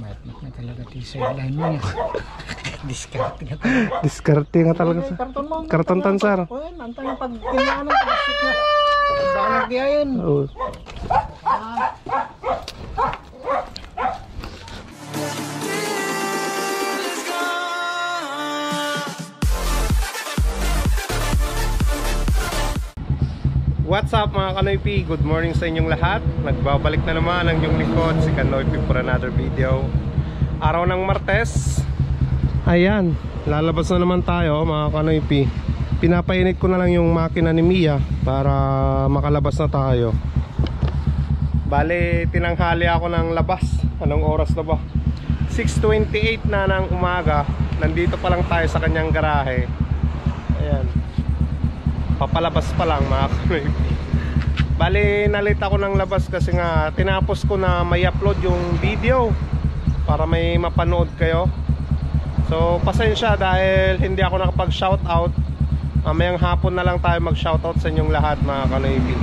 Mat-mat na talaga t-shirt line mo yan. Discarte ka. Diskarte nga talaga sa... Karton mo. Karton tansar. O yan, antay yung pag plastic na. Balag diya yun. Oo. What's up mga Kanoypi? Good morning sa inyong lahat. Nagbabalik na naman ang inyong likod Si Kanoypi for another video. Araw ng Martes. Ayan, lalabas na naman tayo mga Kanoypi. Pinapainit ko na lang yung makina ni Mia Para makalabas na tayo. Bale, tinanghali ako ng labas. Anong oras na ba? 6.28 na ng umaga. Nandito pa lang tayo sa kanyang garahe. Ayan papalabas pa lang mga kanoypi bali nalit ako ng labas kasi nga tinapos ko na may upload yung video para may mapanood kayo. So pasensya dahil hindi ako nakapag shoutout mamayang hapon na lang tayo mag shoutout sa inyong lahat mga kanoypi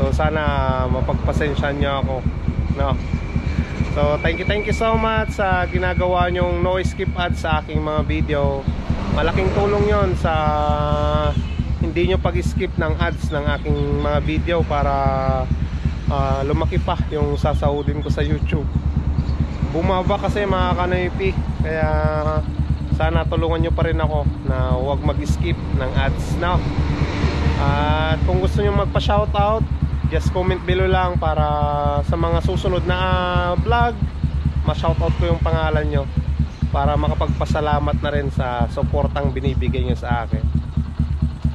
so sana mapagpasensya nyo ako no? So thank you thank you so much sa ginagawa nyong no skip ads sa aking mga video. Malaking tulong yon sa hindi nyo pag-skip ng ads ng aking mga video para ah, lumaki pa yung sasahudin ko sa YouTube bumaba kasi mga kanaypi kaya sana tulungan nyo pa rin ako na huwag mag-skip ng ads no? at kung gusto nyo magpa shoutout just comment below lang para sa mga susunod na ah, vlog ma-shoutout ko yung pangalan nyo para makapagpasalamat na rin sa suportang binibigay nyo sa akin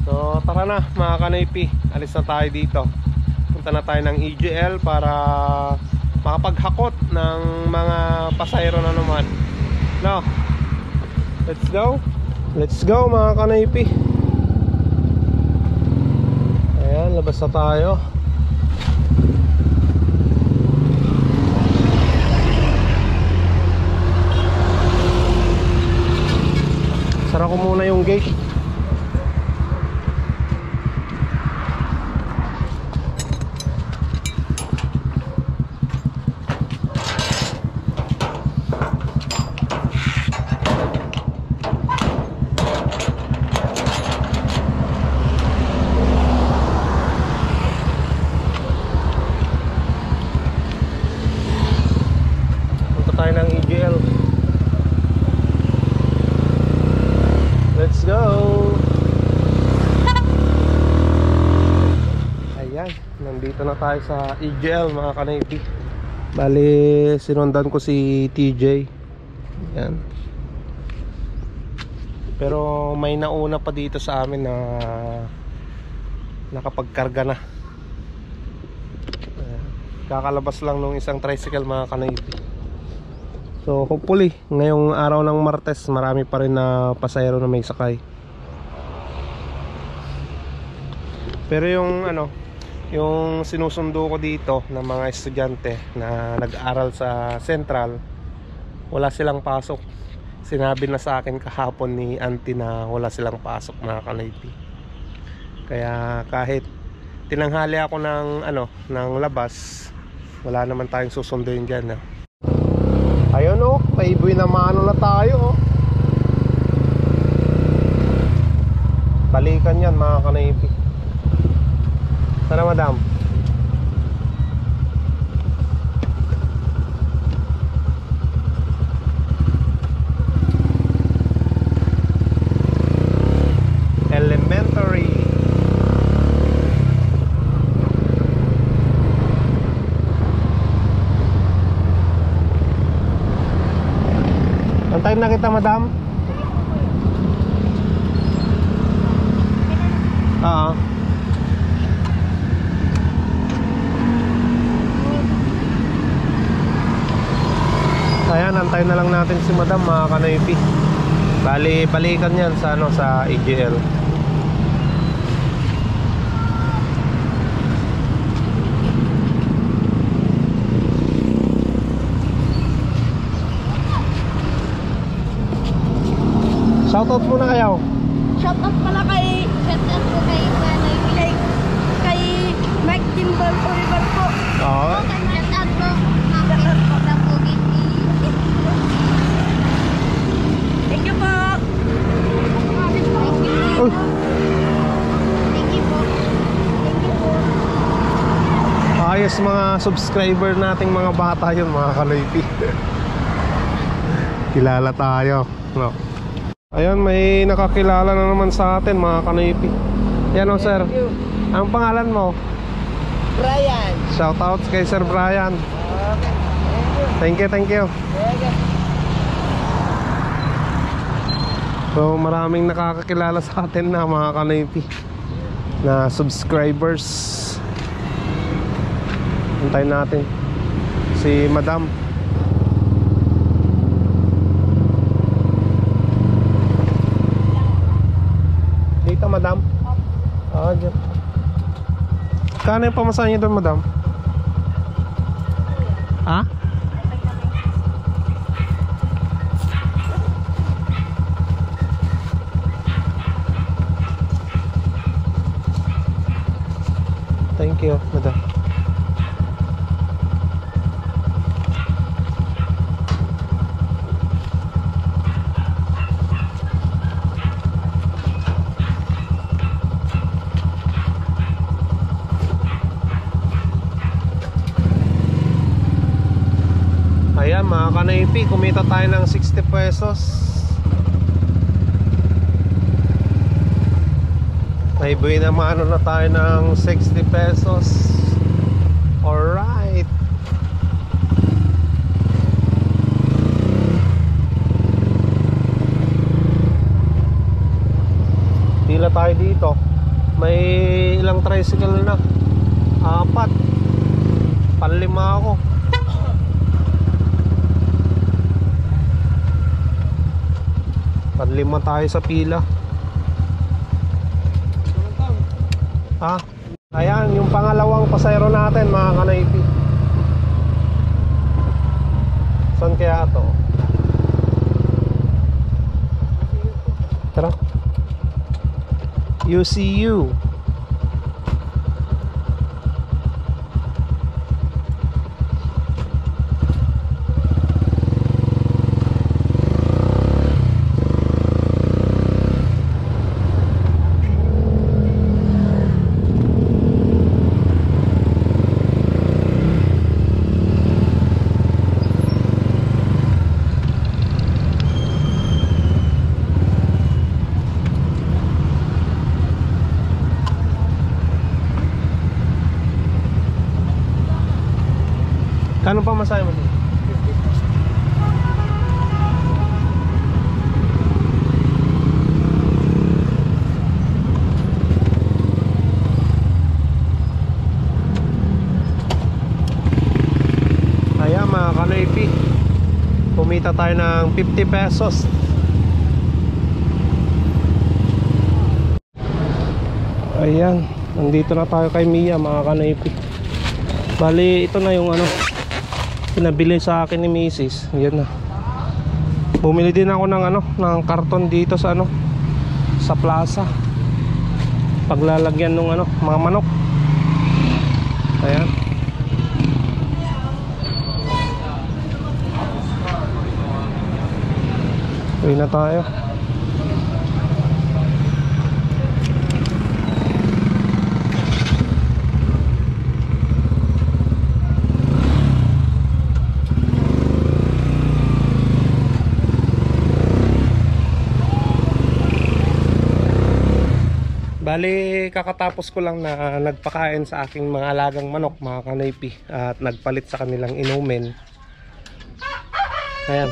So tara na mga kanaypi. Alis na tayo dito. Punta na tayo ng EGL para Makapaghakot ng mga pasahero na naman. No Let's go. Let's go mga kanaypi. Ayan labas na tayo. Sara ko muna yung gate Punta tayo ng EGL Let's go Ayan, nandito na tayo sa EGL mga kanaypi Bali, sinundan ko si TJ Ayan Pero may nauna pa dito sa amin na Nakapagkarga na. Kakalabas lang nung isang tricycle mga kanaypi So hopefully ngayong araw ng Martes marami pa rin na pasahero na may sakay. Pero yung ano, yung sinusundo ko dito ng mga estudyante na nag-aaral sa Central, wala silang pasok. Sinabi na sa akin kahapon ni auntie na wala silang pasok mga kanaypi. Kaya kahit tinanghali ako ng ano, ng labas, wala naman tayong susunduin diyan. No? Ayun oh, may iboy na mano na tayo oh. Balikan yan mga kanaypi. Sana madam? Elementary. Antayin na kita, madam. Oo. Ayan, antayin na lang natin si madam, mga kanaypi. Bali, balikan yan sa, ano, sa EGL. Shoutout muna kayo. Shout out pala kay shout out po kay Nanay kay kay Mike Timbal Oliver po. Oo. Shout out po. Shout out po sa Pugit. Is mga subscriber nating mga bata yun mga kanoypi kilala tayo no? ayun may nakakilala na naman sa atin mga kanoypi yan o sir. Anong pangalan mo? Brian. shout out kay sir Brian. Thank you thank you. So maraming nakakakilala sa atin na mga kanoypi na subscribers Hintayin natin si Madam. Dito, Madam. Ah, dyan. Kano yung pamasahe niyo doon, Madam? Ha? Thank you, Madam. Ayan mga kanaypi, kumita tayo ng 60 pesos. May buhay na maano na tayo ng 60 pesos. Alright. Pila tayo dito. May ilang tricycle na. Apat. Panlima ako Panlima tayo sa pila. Ha? Ayan, yung pangalawang pasayro natin, mga kanaypi. Saan kaya to? Tara. UCU. Kano pa masaya mo dito? Ayan Kumita tayo ng 50 pesos. Ayan Nandito na tayo kay Mia mga kanoypi Bali ito na yung ano pinabili sa akin ni Mrs. Yan na. Bumili din ako ng ano, ng karton dito sa ano sa plaza. Paglalagyan ng ano, mga manok. Ayan. Uwi na tayo. Bali, kakatapos ko lang na nagpakain sa aking mga alagang manok, mga kanaypi, at nagpalit sa kanilang inumin. Ayan.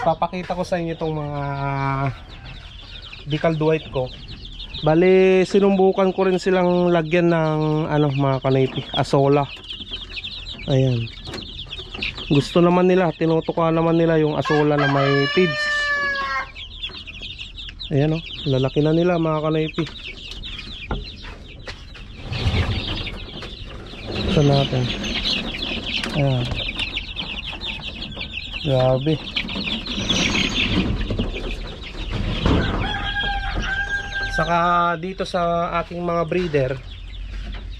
Ipapakita ko sa inyo itong mga decal white ko. Bali, sinumbukan ko rin silang lagyan ng ano, mga kanaypi, asola. Ayan. Gusto naman nila, tinutuka naman nila yung asola na may feeds. Ayan o, lalaki na nila mga kanaypi. Ito natin. Ayan. Grabe. Saka dito sa aking mga breeder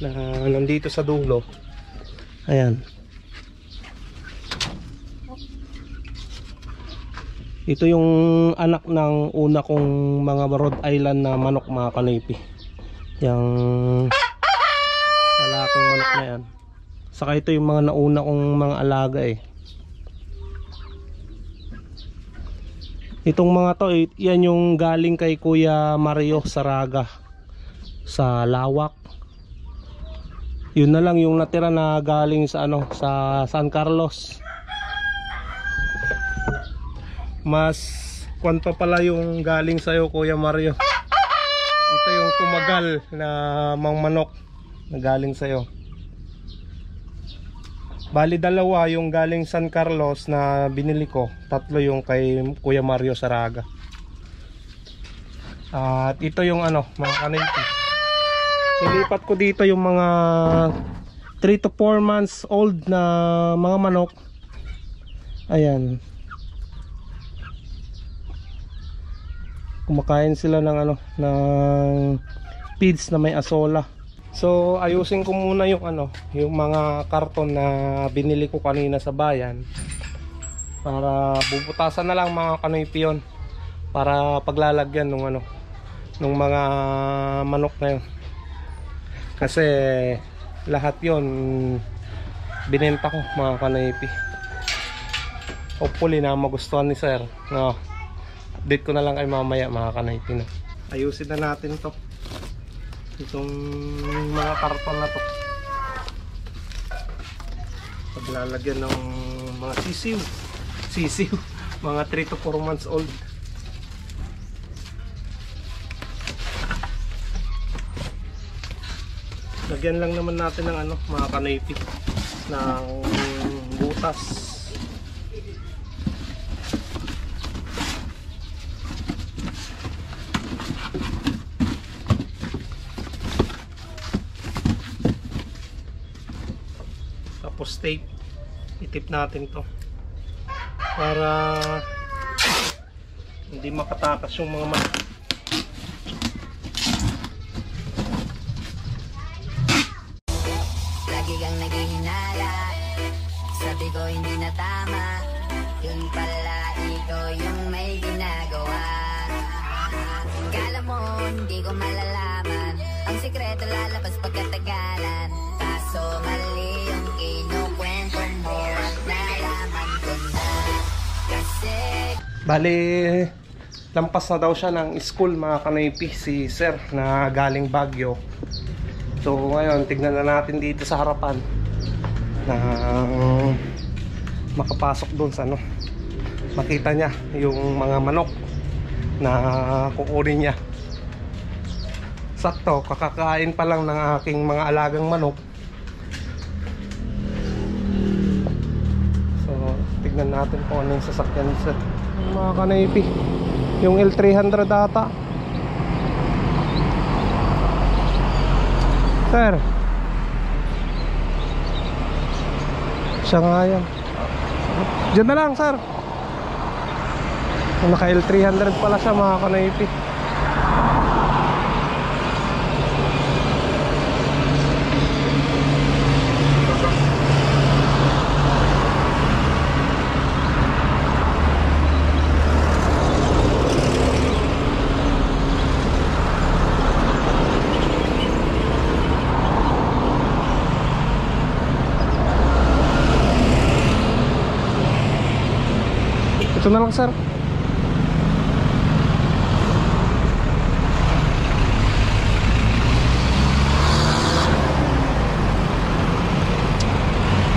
na nandito sa dulo. Ayan. Ito yung anak ng una kong mga Rhode Island na manok mga kanipi. Yung lalaking manok na yan. Saka ito yung mga nauna kong mga alaga eh. Itong mga to, eh, yan yung galing kay Kuya Mario Saraga sa Lawak. Yun na lang yung natira na galing sa ano, sa San Carlos. Mas kwanto pala yung galing sa'yo Kuya Mario. Ito yung tumagal na mang manok na galing sa'yo. Bali dalawa yung galing San Carlos na binili ko. Tatlo yung kay Kuya Mario Saraga. At ito yung ano, mga kanaypi. Nilipat ko dito yung mga 3 to 4 months old na mga manok. Ayan. Kumakain sila ng ano, ng feeds na may asola. So ayusin ko muna yung ano, yung mga karton na binili ko kanina sa bayan para bubutasan na lang mga kanoy piyon para paglalagyan ng ano ng mga manok na yun. Kasi lahat yon binenta ko mga kanoypi. Hopefully na magustuhan ni sir. No. Update ko na lang kay mamaya mga kanoypi no. Ayusin na natin to itong mga karton na to. Paglalagyan ng mga sisiw. Sisiw. Mga 3 to 4 months old. Lagyan lang naman natin ng ano mga kanaypi ng butas tapos tape itip natin to. Para hindi makatakas yung mga manok Bali, lampas na daw siya ng school mga kanaypi si sir na galing Baguio. So ngayon, tignan na natin dito sa harapan na makapasok doon sa ano. Makita niya yung mga manok na kukunin niya. Sakto, kakakain pa lang ng aking mga alagang manok. So, tignan natin kung ano yung sasakyan sir mga kanaypi. Yung L300 data sir. Siya nga yan. Dyan na lang sir. Naka L300 pala siya mga kanaypi ito na lang sir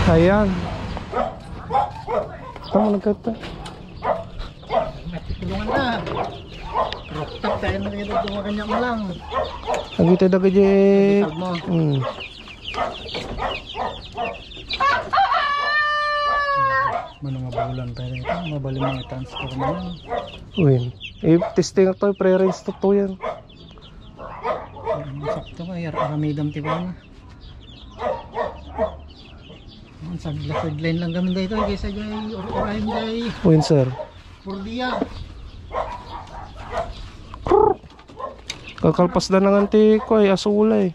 ayan tama nagkata Natutulungan na. Rooftop tayo na rin ito kanya mo lang. Nagita daga je. Kalb mo. Hmm. Mano mabulan tayo rin ito. Mabali mga transfer mo lang. Uy. Eh, testing to, pre-race to to yan. Sakto ka. Yar aramidam ti ba na. Ang sagla line lang kami dito. Kaysa jay or-orahin jay. Uy, sir. Purdiya. Kakalpas na ng anti ko ay asula eh.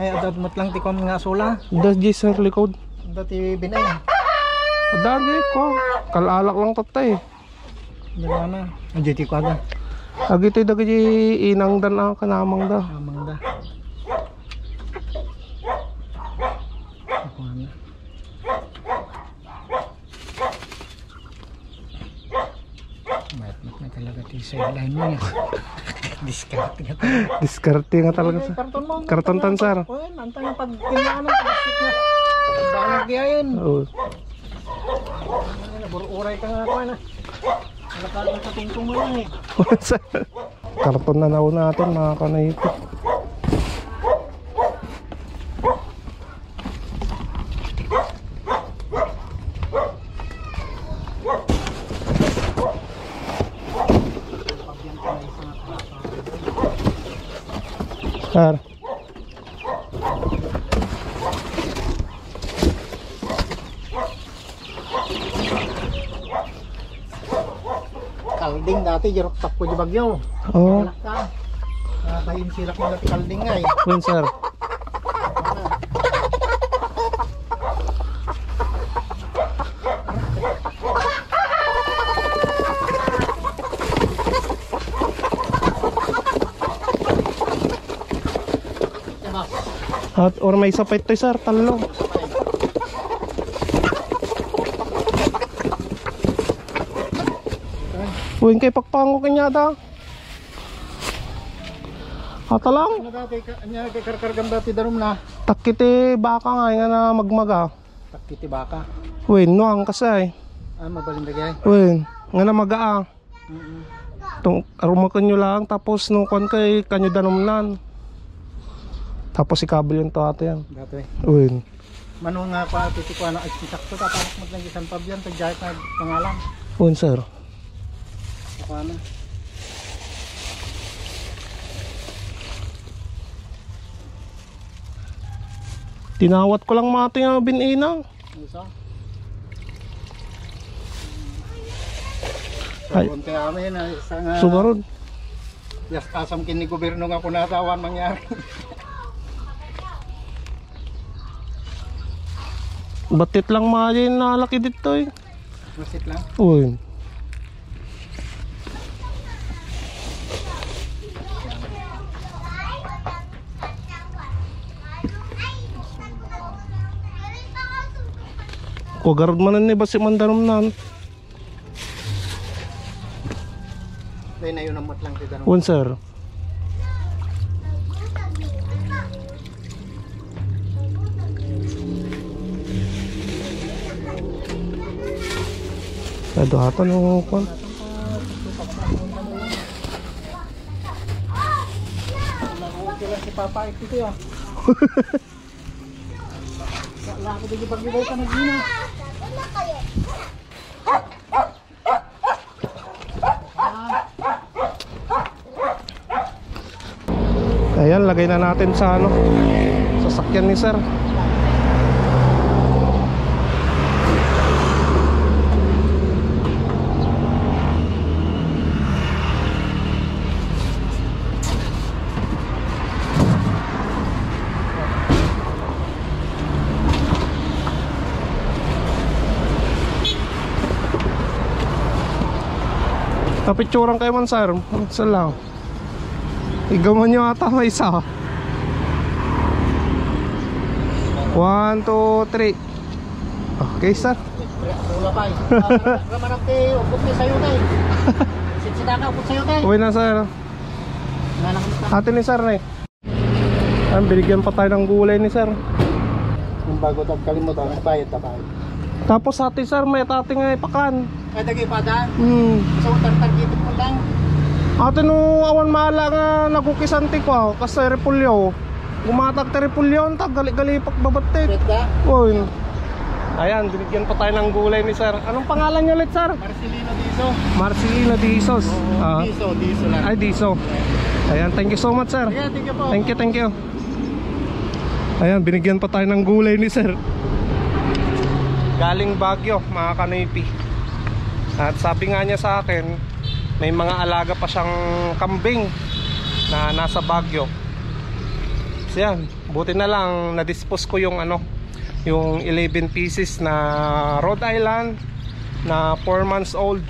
Ay adab mat lang ti kom nga sula. Das sir likod. Dati binay. Dagi ko. Kalalak lang tatay. Dala na. Andiyo ti kwada. Agi ti dagi inang dan na kanamang da. Kanamang da. Matmat na talaga ti sideline mo niya. Eh. Diskarte nga talaga. Diskarte nga talaga. Karton mo. Karton tansar. Antay na pag tinaanong pag-sit na. Balak yan. Oo. Nabururay ka nga ako na. Nakakalang katungtong mo lang eh. Karton na nauna natin mga kanaypi. Sir, Kalding dati, jirok tapko di bagyo. oh, Kalak ka. Nakakain silak mo dati kalding nga eh. yun sir. Diba? At or may sapit to sir, talo. Uwing kay pakpango kanya da. Ata lang, Ano dati, kay karkargam dati darum na. takiti baka nga nga na magmaga. Takiti baka. Uwin, no ang kasay. Ah, mabalindagay. Uwin, nga na magaa. Mm Tung arumakan nyo lang tapos nung kon kay kanyo danumnan. Tapos ikabel yung to ato yan. Dati. Uwin. Mano nga pa, titi ko ano, ay sisakto, tapos mo lang isang pabyan, tagjahit na pangalan. Uwin sir. Ano. Tinawat ko lang mati nga bininang. Isa. Ay. Amin, ah. Yes, asam kini gobyerno nga kung natawan mangyari. Batit lang mali na laki dito eh. Masit lang. Uy. Kugarod man ni basi mandarom nan. Dahil na yun ang matlang ti Danon. Un sir. Ado hata no kon. Okay lang si Papa ito ya. Wala din pagbigay ka ng gina. Ayan, lagay na natin sa ano, sasakyan ni sir. Kapicturan kayo man sir, sa lang. Igaman nyo ata may isa. 1, 2, 3. Okay, sir. Wala pa eh. Ramanap ti, upot ni sayo tay. Sitsita ka, upot sayo. Uwi na, sir. Atin ni sir na eh. Ayan, binigyan pa tayo ng gulay ni sir. Yung bago tag kalimutan, bayad bayad. Tapos atin sir, may ating nga ipakan. Kaya dagi pa da. Hmm. So tartag dito mo lang. Atin no awan maala nga nagukisanti ko ah, kasi repulyo. Gumatag ta repulyo, tag gali-galipak ka. Uy. Ayan, binigyan pa tayo ng gulay ni sir. Anong pangalan niyo ulit sir? Marcelino Diso. Marcelino Dizos. Ah. Diso, Diso lang. Ay, Diso. Ayan, thank you so much sir. Sige, thank you po. Thank you, thank you. Ayan, binigyan pa tayo ng gulay ni sir. Galing Baguio, mga kanipi. At sabi nga niya sa akin, may mga alaga pa siyang kambing na nasa Baguio. So yan, buti na lang na-dispose ko yung ano, yung 11 pieces na Rhode Island na 4 months old.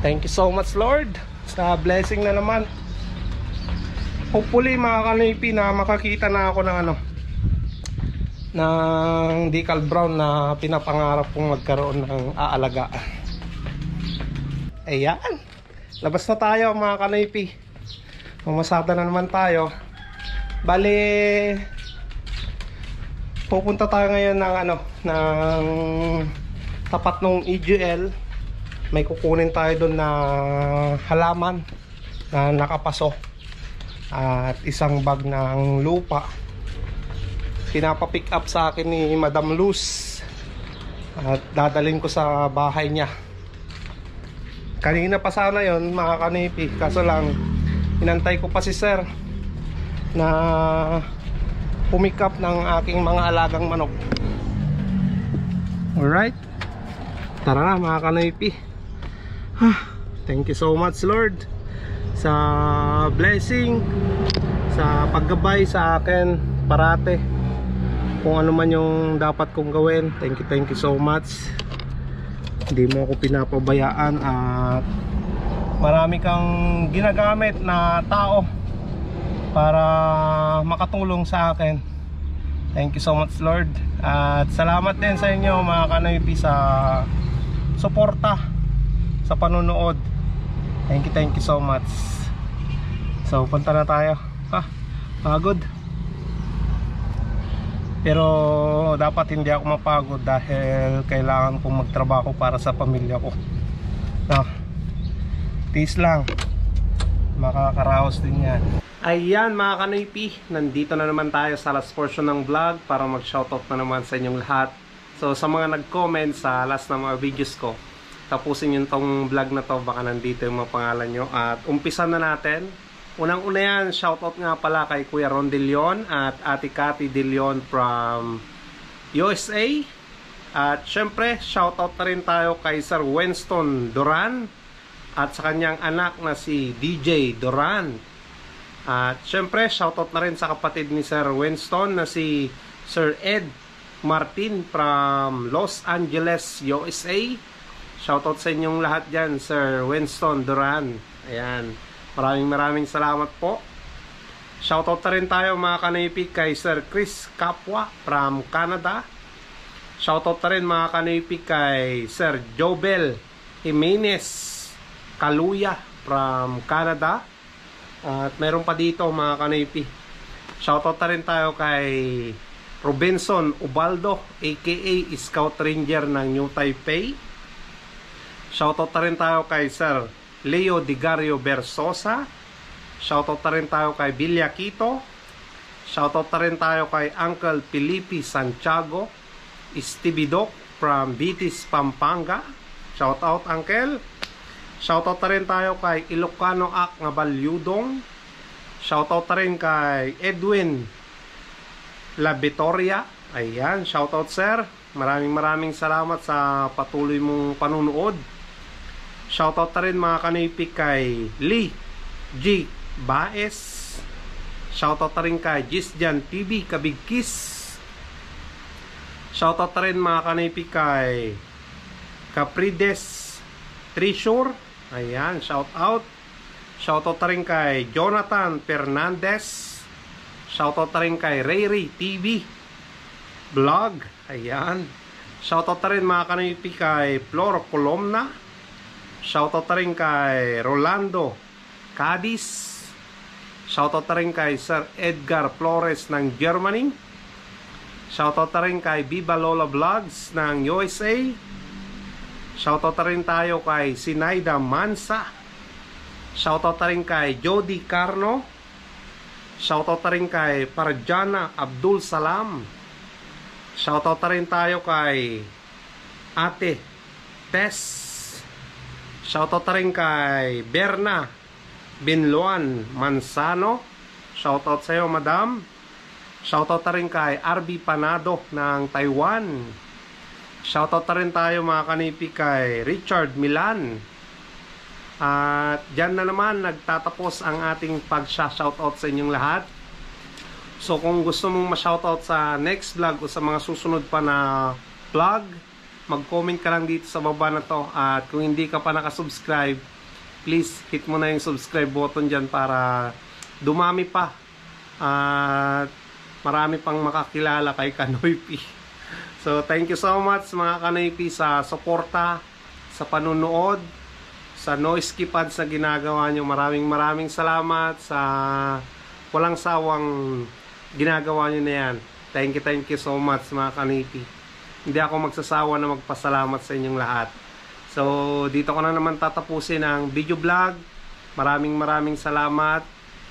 Thank you so much Lord sa blessing na naman. Hopefully mga kanipi na makakita na ako ng ano ng decal brown na pinapangarap kong magkaroon ng aalagaan. Ayan. Labas na tayo mga kanipi. Mamasada na naman tayo. Bali, pupunta tayo ngayon ng ano, ng tapat ng EGL. May kukunin tayo doon na halaman na nakapaso. At isang bag ng lupa. Pinapapick up sa akin ni Madam Luz. At dadalhin ko sa bahay niya. Kanina pa sana yon mga kanipi. Kaso lang, inantay ko pa si sir na pumick up ng aking mga alagang manok. Alright. Tara na mga kanipi. Thank you so much Lord sa blessing, sa paggabay sa akin parate. Kung ano man yung dapat kong gawin. Thank you, thank you so much. Hindi mo ako pinapabayaan at marami kang ginagamit na tao para makatulong sa akin. Thank you so much Lord. At salamat din sa inyo mga kanaypi sa suporta sa panunood thank you thank you so much. So punta na tayo. Ha? Pagod pero dapat hindi ako mapagod dahil kailangan kong magtrabaho para sa pamilya ko. No. Peace lang. Makakaraos din yan. Ayan mga kanoypi, nandito na naman tayo sa last portion ng vlog para mag-shoutout na naman sa inyong lahat. So sa mga nag-comment sa last na mga videos ko, tapusin yung tong vlog na to, baka nandito yung mga pangalan nyo. At umpisa na natin. Unang-una yan, shoutout nga pala kay Kuya Ron De at Ate Cathy De Leon from USA. At syempre, shoutout na rin tayo kay Sir Winston Duran at sa kanyang anak na si DJ Duran. At syempre, shoutout na rin sa kapatid ni Sir Winston na si Sir Ed Martin from Los Angeles, USA. Shoutout sa inyong lahat dyan, Sir Winston Duran. Ayan. Maraming maraming salamat po. Shoutout na rin tayo mga kanaypi kay Sir Chris Kapwa from Canada. Shoutout na rin mga kanaypi kay Sir Jobel Jimenez Kaluya from Canada. At meron pa dito mga kanaypi. Shoutout na rin tayo kay Robinson Ubaldo aka Scout Ranger ng New Taipei. Shoutout na rin tayo kay Sir Leo Digario Bersosa. Shoutout na rin tayo kay Bilya Quito. Shoutout na rin tayo kay Uncle Felipe Santiago. Doc from Bitis, Pampanga. Shoutout Uncle. Shoutout na rin tayo kay Ilocano Ak nga Balyudong. Shoutout na rin kay Edwin La Vitoria. Ayan, shoutout sir. Maraming maraming salamat sa patuloy mong panunood. Shoutout na rin mga kanipik kay Lee G. Baes. Shoutout na rin kay Gisjan TV Kabigkis. Shoutout na rin mga kanipik kay Caprides Treasure. Ayan, shoutout. Shoutout na rin kay Jonathan Fernandez. Shoutout na rin kay Rayray TV Vlog. Ayan. Shoutout na rin mga kanipik kay Floro Colomna. Shoutout na rin kay Rolando Cadiz. Shoutout na rin kay Sir Edgar Flores ng Germany. Shoutout na rin kay Viva Lola Vlogs ng USA. Shoutout na rin tayo kay Sinaida Mansa. Shoutout na rin kay Jody Carno. Shoutout na rin kay Parjana Abdul Salam. Shoutout na rin tayo kay Ate Tess Shoutout na rin kay Berna Binluan Mansano. Shoutout sa iyo, madam. Shoutout na rin kay RB Panado ng Taiwan. Shoutout na rin tayo mga kanipi kay Richard Milan. At dyan na naman nagtatapos ang ating pag-shoutout sa inyong lahat. So kung gusto mong ma-shoutout sa next vlog o sa mga susunod pa na vlog, mag-comment ka lang dito sa baba na to at kung hindi ka pa nakasubscribe please hit mo na yung subscribe button dyan para dumami pa at marami pang makakilala kay Kanoypi so thank you so much mga Kanoypi sa suporta sa panunood sa noise pads na ginagawa nyo. Maraming maraming salamat sa walang sawang ginagawa nyo na yan. Thank you, thank you so much mga kanipi. Hindi ako magsasawa na magpasalamat sa inyong lahat. So, dito ko na naman tatapusin ang video vlog. Maraming maraming salamat.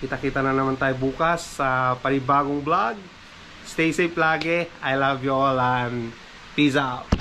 Kita-kita na naman tayo bukas sa panibagong vlog. Stay safe lagi. I love you all and peace out.